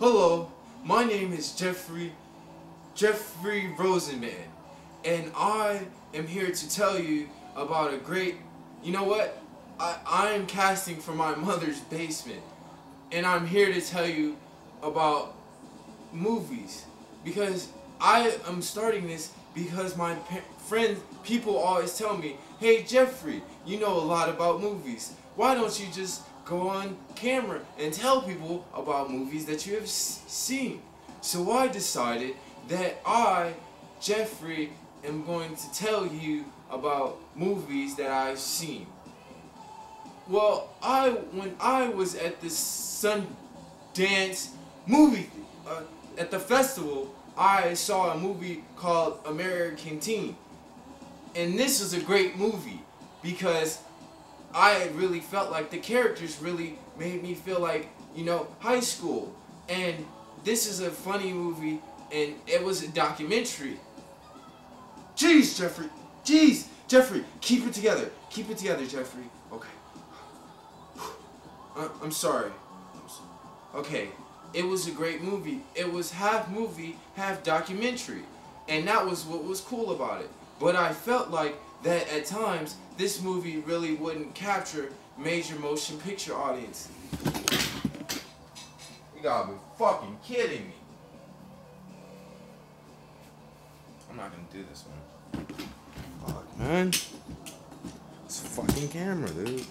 Hello, my name is Jeffrey Jeffrey Rosenman, and I am here to tell you about a great. You know what? I I am casting for my mother's basement, and I'm here to tell you about movies because I am starting this because my friends, people always tell me, "Hey Jeffrey, you know a lot about movies. Why don't you just go on camera and tell people about movies that you have seen?" So I decided that I, Jeffrey, am going to tell you about movies that I've seen. Well, I when I was at the Sundance movie uh, at the festival, I saw a movie called American Teen, and this was a great movie because I really felt like the characters really made me feel like you know high school, and this is a funny movie, and it was a documentary. Jeez, Jeffrey. Jeez, Jeffrey. Keep it together. Keep it together, Jeffrey. Okay. I- uh, I'm sorry. Okay, it was a great movie. It was half movie, half documentary, and that was what was cool about it. But I felt like that at times this movie really wouldn't capture major motion picture audience. You gotta be fucking kidding me. I'm not gonna do this one. Fuck, man. It's a fucking camera, dude.